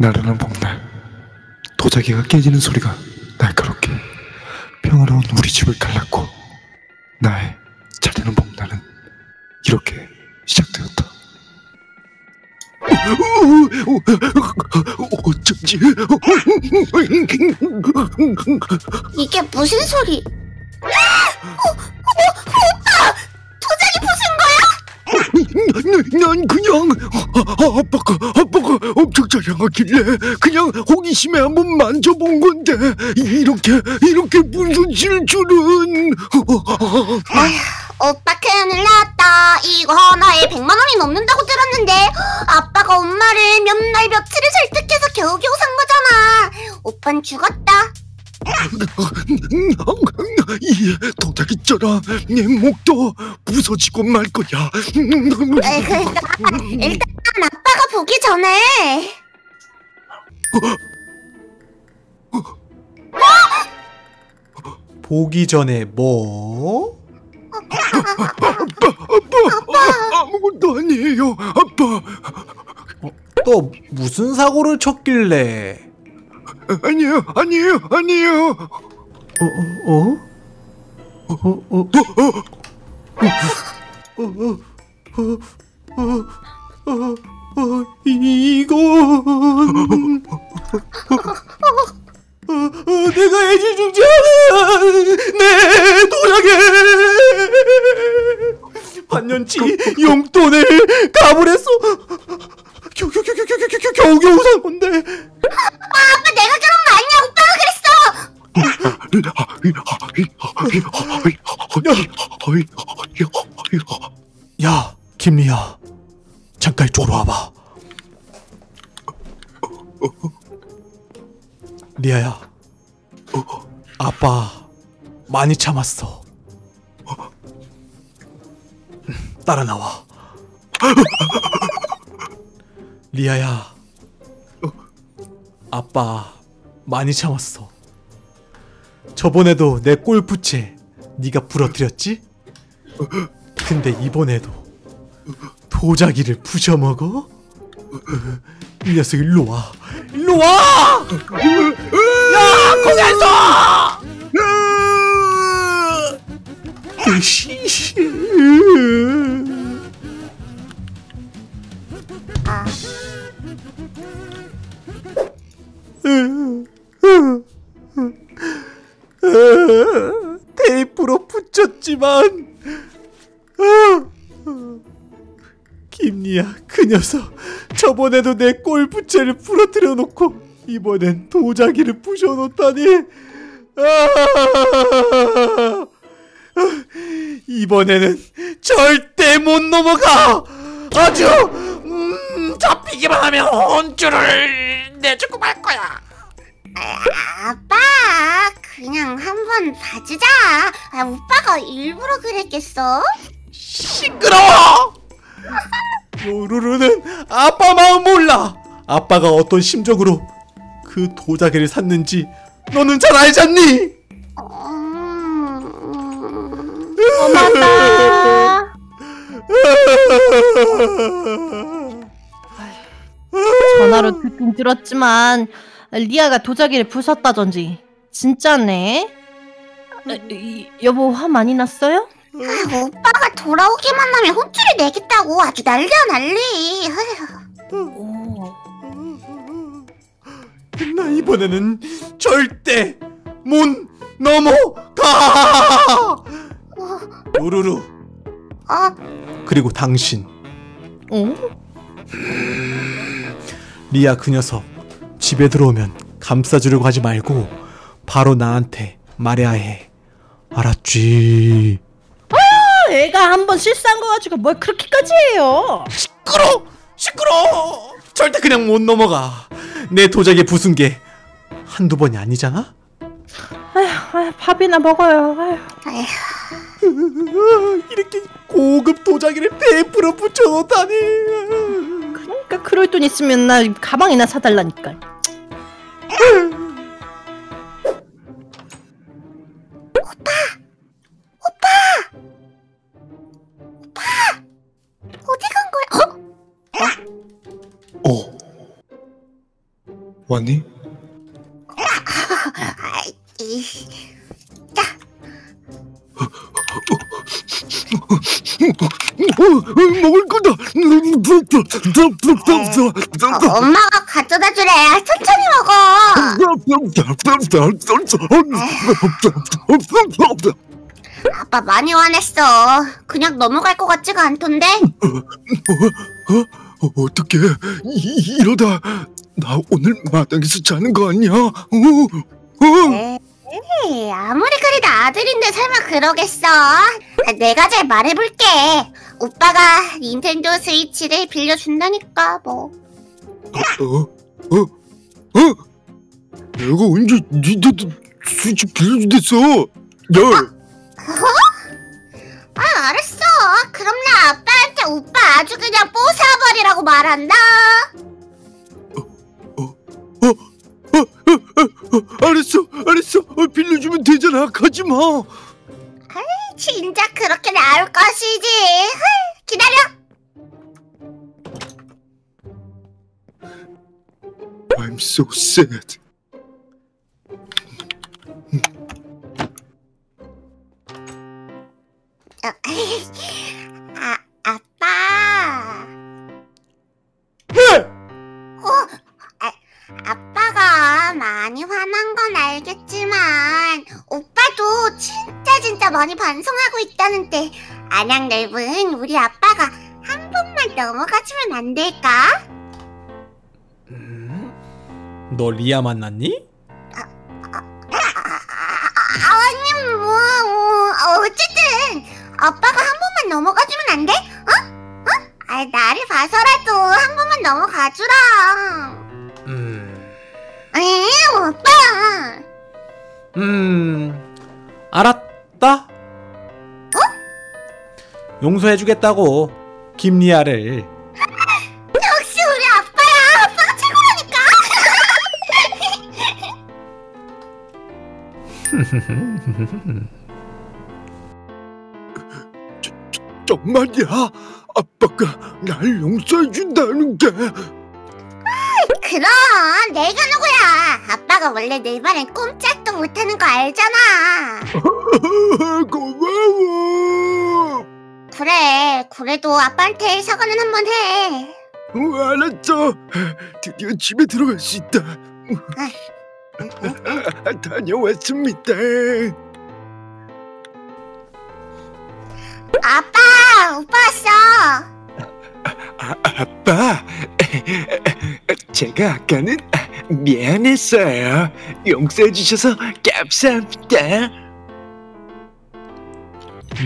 나른한 봄날 도자기가 깨지는 소리가 날카롭게 평화로운 우리 집을 갈랐고 나의 차례는 봄날은 이렇게 시작되었다. 어쩐지 이게 무슨 소리? 난 그냥 아, 아빠가 아빠가 엄청 자랑하길래 그냥 호기심에 한번 만져본 건데 이렇게 이렇게 부서질 줄은 오빠 큰일 났다. 이거 하나에 100만 원이 넘는다고 들었는데 아빠가 엄마를 몇 날 며칠을 설득해서 겨우겨우 산 거잖아. 오빤 죽었다. 이 도자기처럼 내 목도 부서지고 말 거야. 에이, 그러니까 일단 아빠가 보기 전에 보기 전에 뭐? 아무것도 아니에요, 아빠. 또 무슨 사고를 쳤길래? 아니에요, 아니에요, 아니에요. 어? 어? 어? 어? 어? 어? 어? 어? 어? 어? 이건 어, 어, 내가 애지 중지 않아 내 도자기 반년치 용돈을 가불했어 겨우겨우겨우겨우겨우 겨우겨우 산 건데 아빠 내가 그런 거 아니야. 오빠가 그랬어. 야 김리야. 잠깐 이쪽으로 와봐. 리아야 아빠 많이 참았어. 따라 나와. 리아야 아빠 많이 참았어. 저번에도 내 골프채 네가 부러뜨렸지? 근데 이번에도 도자기를 부셔먹어? 이 녀석 일로 와 일로 와! 야 공연소! 테이프로 붙였지만 김리야 그 녀석 저번에도 내 골프채를 부러뜨려 놓고 이번엔 도자기를 부셔 놓다니 아! 이번에는 절대 못 넘어가 아주 음, 잡히기만 하면 혼쭐을 내주고 말 거야 아빠 그냥 한번 봐주자. 아, 오빠가 일부러 그랬겠어? 시끄러워 요루루는 아빠 마음 몰라 아빠가 어떤 심정으로 그 도자기를 샀는지 너는 잘 알잖니 음... 고맙다. 전화로 듣긴 들었지만 리아가 도자기를 부쉈다던지 진짜네. 어, 이- 여보 화 많이 났어요? 아, 오빠가 돌아오기만 하면 혼쭐을 내겠다고. 아주 난리야 난리. 오. 나 이번에는 절대 못 넘어가. 요루루 어, 그리고 당신. 어? 리아 그 녀석. 집에 들어오면 감싸주려고 하지 말고 바로 나한테 말해야 해. 알았지 애가 한번 실수한 거 가지고 뭘 그렇게까지 해요? 시끄러 시끄러 절대 그냥 못 넘어가 내 도자기 부순 게 한두 번이 아니잖아 아휴, 아휴 밥이나 먹어요. 아휴. 아휴. 이렇게 고급 도자기를 테이프로 붙여놓다니 그러니까 그럴 돈 있으면 나 가방이나 사달라니까. 왔니? 어, 어, 먹을 거다. 어, 엄마가 가져다 주래. 천천히 먹어. 아빠 많이 화냈어. 그냥 넘어갈 것 같지가 않던데? 어, 어떻게 이러다 나 오늘 마당에서 자는 거 아니야? 어, 어. 에이, 아무리 그래도 아들인데 설마 그러겠어? 아, 내가 잘 말해볼게. 오빠가 닌텐도 스위치를 빌려준다니까, 뭐. 어? 어? 어? 내가 언제 니한테 스위치 빌려주댔어? 야, 아, 알았어. 그럼 나 아빠한테 오빠 아주 그냥 뽀사버리라고 말한다. 알았어, 알았어. 어, 빌려주면 되잖아. 가지 마. 진짜 그렇게 나올 것이지. 헐, 기다려. I'm so sad. 어, 많이 반성하고 있다는데 안양 넓은 우리 아빠가 한 번만 넘어가주면 안 될까? 음? 너 리아 만났니? 아, 아, 아니 뭐, 뭐 어쨌든 아빠가 한 번만 넘어가주면 안 돼? 어? 어? 아, 나를 봐서라도 한 번만 넘어가주라. 음, 에이, 오빠. 음, 알았다. 용서해주겠다고 김리아를. 역시 우리 아빠야. 아빠가 최고라니까. 정말이야? 아빠가 날 용서해준다는 게 그럼 내가 누구야? 아빠가 원래 내 말엔 꼼짝도 못하는 거 알잖아. 고마워. 그래, 그래도 아빠한테 사과는 한 번 해. 어, 알았어. 드디어 집에 들어갈 수 있다. 다녀왔습니다. 아빠, 오빠 왔어. 아, 아빠, 제가 아까는 미안했어요. 용서해 주셔서 감사합니다.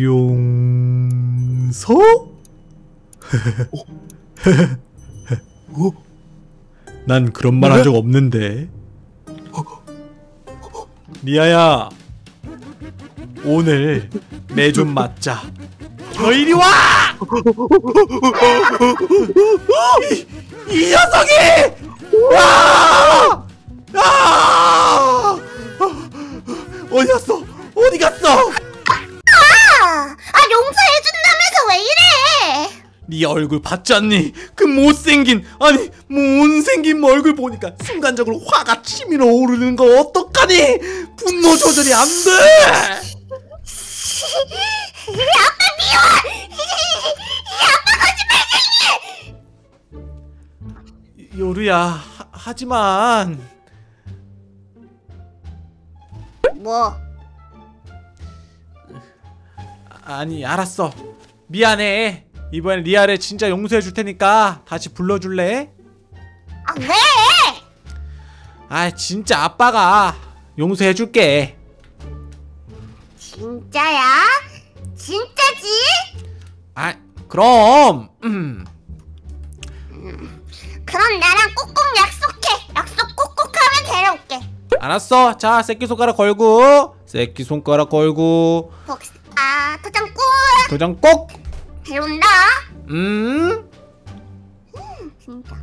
용 서? 어? 난 그런 말 한 적 없는데. 리아야, 오늘 매좀 맞자. 너 이리 와! 이, 이 녀석이! 아! 아! 어디 갔어? 네 얼굴 봤지 않니? 그 못생긴 아니 못생긴 얼굴 보니까 순간적으로 화가 치밀어 오르는 거 어떡하니? 분노 조절이 안 돼. 아빠 미워. 아빠 거짓말쟁이. 요루야 하, 하지만 뭐? 아니 알았어 미안해 이번엔 리아를 진짜 용서해 줄 테니까 다시 불러줄래? 아 왜? 아 진짜 아빠가 용서해 줄게 진짜야? 진짜지? 아 그럼 음. 그럼 나랑 꼭꼭 약속해. 약속 꼭꼭 하면 데려올게. 알았어 자 새끼손가락 걸고 새끼손가락 걸고 복사 아, 도장 꾹 도장 꼭 배운다. 음? 음. 진짜.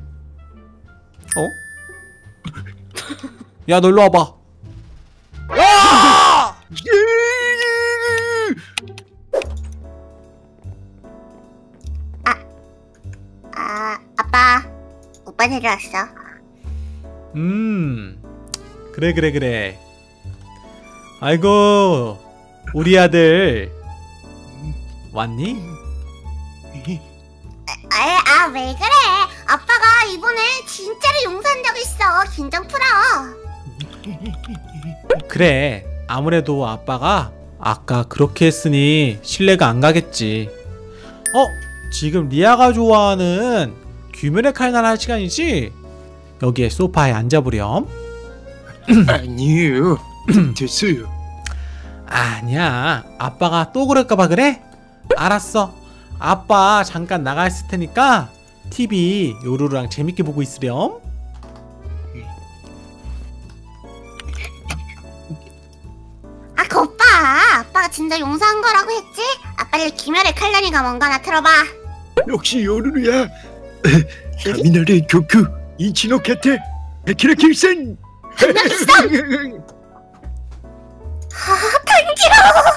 어? 야, 놀러 와봐. 와! 아, 아, 아빠, 오빠 데려왔어. 음, 그래, 그래, 그래. 아이고, 우리 아들 음, 왔니? 왜 그래? 아빠가 이번에 진짜로 용서한다고 했어. 긴장 풀어. 그래. 아무래도 아빠가 아까 그렇게 했으니 신뢰가 안 가겠지. 어? 지금 리아가 좋아하는 귀멸의 칼날 할 시간이지? 여기에 소파에 앉아보렴. 아니에요. 됐어요. 아니야. 아빠가 또 그럴까봐 그래? 알았어. 아빠 잠깐 나가 있을 테니까 TV 요루루랑 재밌게 보고 있으렴 아그 오빠 아빠가 진짜 용서한 거라고 했지? 아 빨리 김열의 칼날이가 뭔가나 틀어봐 역시 요루루야 가미나리 교쿠 인치노케테 에키라 길생 한나기상 아, 간지러워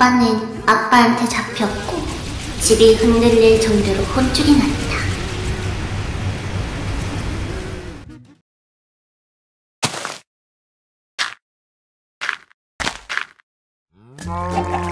오빠는 아빠한테 잡혔고 집이 흔들릴 정도로 호쭐이 났다. 음.